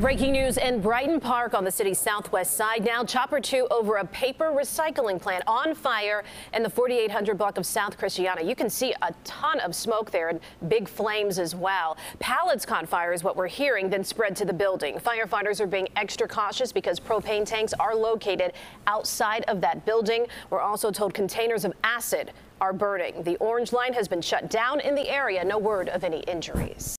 Breaking news in Brighton Park on the city's southwest side. Now, Chopper 2 over a paper recycling plant on fire in the 4800 block of South Christiana. You can see a ton of smoke there and big flames as well. Pallets caught fire is what we're hearing, then spread to the building. Firefighters are being extra cautious because propane tanks are located outside of that building. We're also told containers of acid are burning. The orange line has been shut down in the area. No word of any injuries.